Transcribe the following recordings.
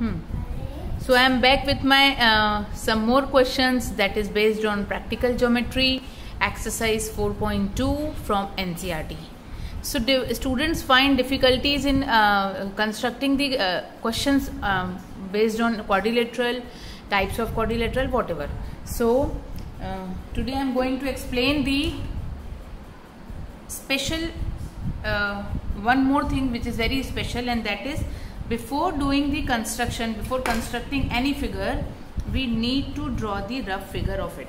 Hmm. So I am back with my uh, some more questions that is based on practical geometry exercise 4.2 from NCERT. So students find difficulties in uh, constructing the uh, questions um, based on quadrilateral types of quadrilateral whatever. So uh, today I am going to explain the special uh, one more thing which is very special and that is before doing the construction before constructing any figure we need to draw the rough figure of it.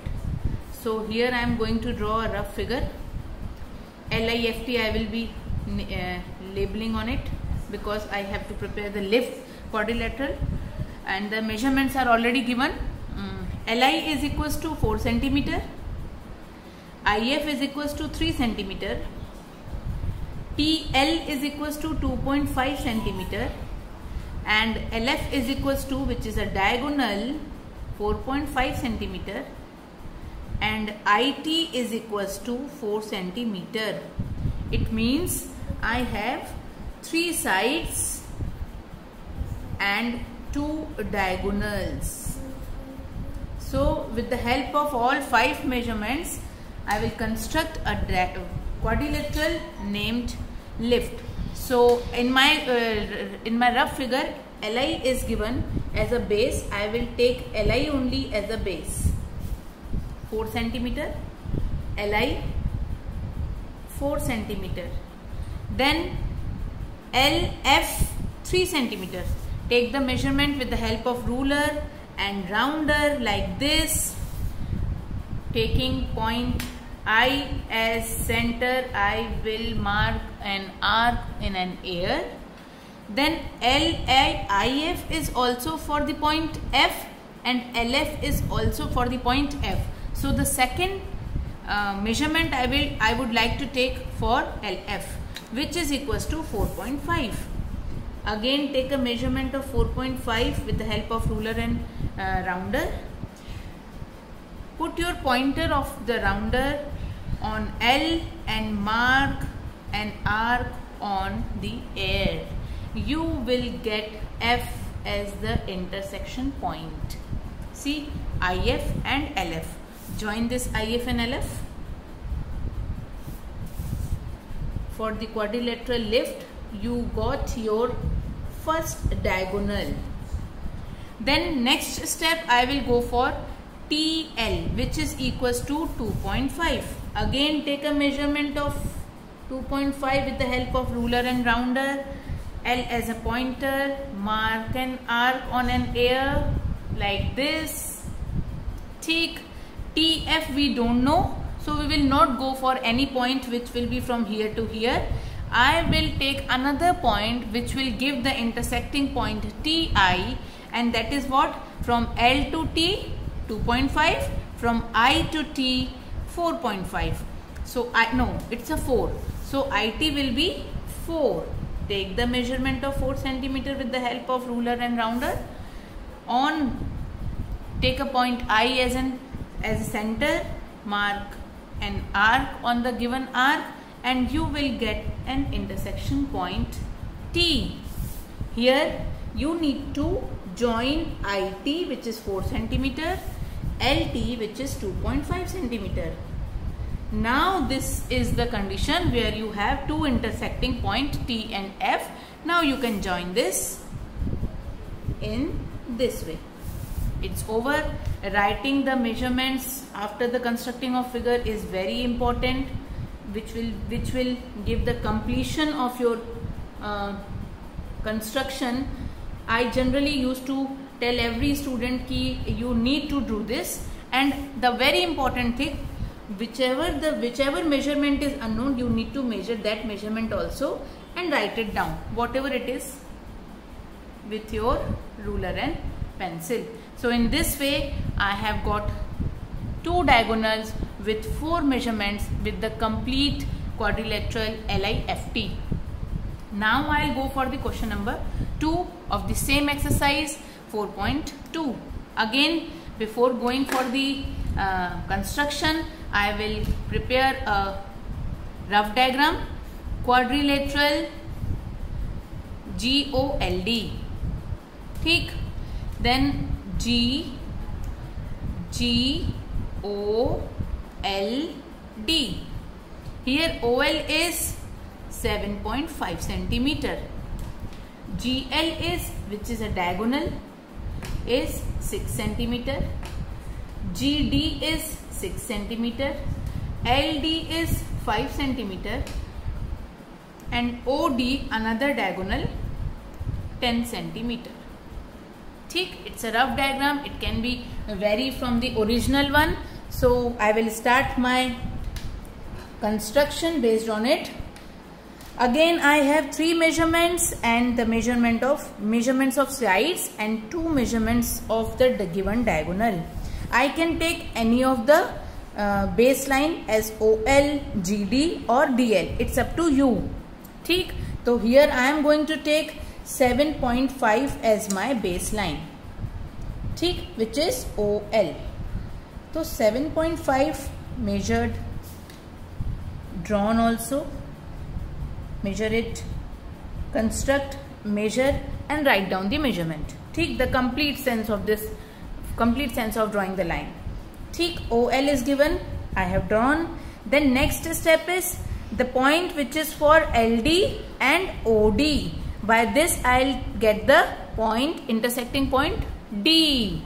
So here I am going to draw a rough figure. LIFT I will be uh, labeling on it because I have to prepare the lift quadrilateral and the measurements are already given. Um, LI is equals to 4 centimeter. IF is equals to 3 centimeter. TL is equals to 2.5 centimeter and LF is equals to which is a diagonal 4.5 centimeter and IT is equals to 4 centimeter. It means I have three sides and two diagonals. So with the help of all five measurements I will construct a quadrilateral named lift so in my uh, in my rough figure Li is given as a base. I will take Li only as a base. 4 centimeter. Li 4 centimeter. Then LF 3 centimeter. Take the measurement with the help of ruler and rounder like this. Taking point I as center I will mark an arc in an air. Then LIF is also for the point F and LF is also for the point F. So the second uh, measurement I will I would like to take for LF which is equals to 4.5 again take a measurement of 4.5 with the help of ruler and uh, rounder put your pointer of the rounder on L and mark an arc on the air. You will get F as the intersection point. See IF and LF. Join this IF and LF. For the quadrilateral lift, you got your first diagonal. Then next step I will go for TL which is equals to 2.5. Again take a measurement of 2.5 with the help of ruler and rounder. L as a pointer. Mark an arc on an air like this. Take TF we don't know. So we will not go for any point which will be from here to here. I will take another point which will give the intersecting point TI and that is what from L to T 2.5 from I to T 4.5 so I no it's a 4 so IT will be 4 take the measurement of 4 centimeter with the help of ruler and rounder. On take a point I as an as a center mark an arc on the given arc and you will get an intersection point T. Here you need to join IT which is 4 centimeter LT which is 2.5 centimeter. Now this is the condition where you have two intersecting point T and F. Now you can join this in this way. It's over. Writing the measurements after the constructing of figure is very important which will which will give the completion of your uh, construction. I generally used to tell every student ki you need to do this. And the very important thing whichever the whichever measurement is unknown you need to measure that measurement also and write it down. Whatever it is with your ruler and pencil. So in this way I have got two diagonals with four measurements with the complete quadrilateral LIFT now I'll go for the question number 2 of the same exercise 4.2 again before going for the uh, construction I will prepare a rough diagram. Quadrilateral GOLD ठीक then G G O L D. Here OL is 7.5 centimeter. GL is which is a diagonal is 6 centimeter GD is 6 centimeter LD is 5 centimeter and OD another diagonal 10 centimeter. ठीक it's a rough diagram it can be vary from the original one so I will start my construction based on it again I have three measurements and the measurement of measurements of sides and two measurements of the given diagonal I can take any of the uh, baseline as OL, GD or DL. It's up to you. ठीक तो here I am going to take 7.5 as my baseline. ठीक which is OL. So 7.5 measured, drawn also, measure it, construct, measure and write down the measurement. ठीक the complete sense of this complete sense of drawing the line. ठीक OL is given. I have drawn. Then next step is the point which is for LD and OD. By this I'll get the point intersecting point D.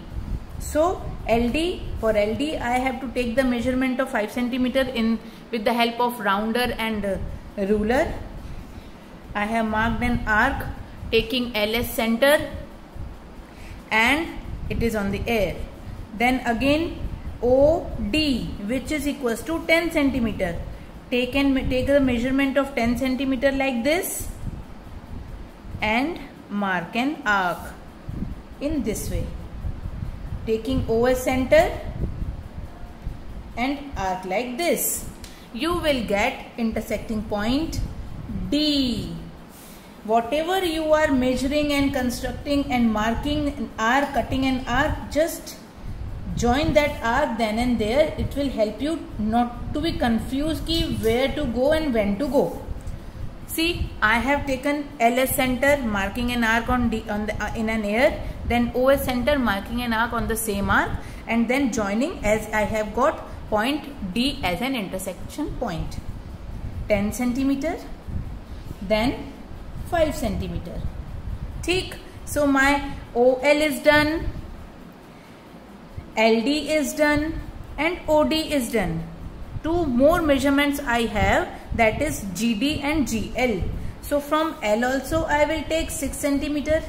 So LD for LD I have to take the measurement of 5 centimeter in with the help of rounder and uh, ruler. I have marked an arc taking LS center and it is on the air. Then again OD which is equals to 10 centimeter. Take, and, take the measurement of 10 centimeter like this and mark an arc in this way. Taking OS center and arc like this. You will get intersecting point D whatever you are measuring and constructing and marking an arc, cutting an arc, just join that arc then and there. It will help you not to be confused ki where to go and when to go. See, I have taken LS center marking an arc on, D, on the, uh, in an air, then OS center marking an arc on the same arc and then joining as I have got point D as an intersection point. 10 centimeter, then five centimetre ठीक? So my L is done L D is done and O D is done two more measurements I have that is G D and G L so from L also I will take six centimetre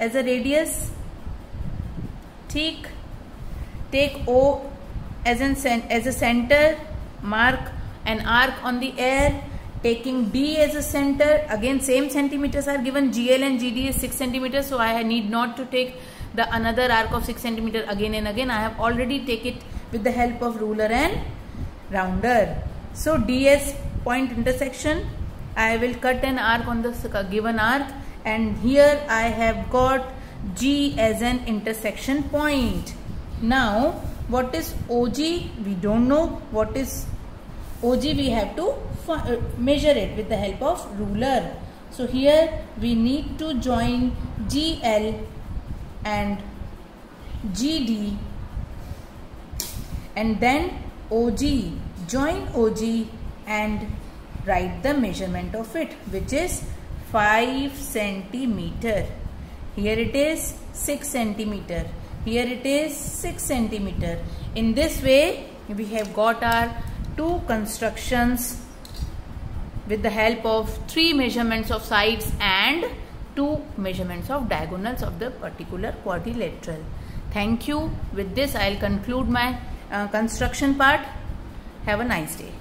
as a radius ठीक? Take O as an as a centre mark an arc on the air. Taking B as a center again same centimeters are given GL and GD is 6 centimeters so I need not to take the another arc of 6 centimeter again and again. I have already take it with the help of ruler and rounder. So DS point intersection I will cut an arc on the given arc and here I have got G as an intersection point. Now what is OG we don't know. What is OG we have to uh, Uh, measure it with the help of ruler. So here we need to join GL and GD and then OG. Join OG and write the measurement of it which is 5 centimeter. Here it is 6 centimeter. Here it is 6 centimeter. In this way we have got our two constructions with the help of three measurements of sides and two measurements of diagonals of the particular quadrilateral. Thank you. With this, I'll conclude my uh, construction part. Have a nice day.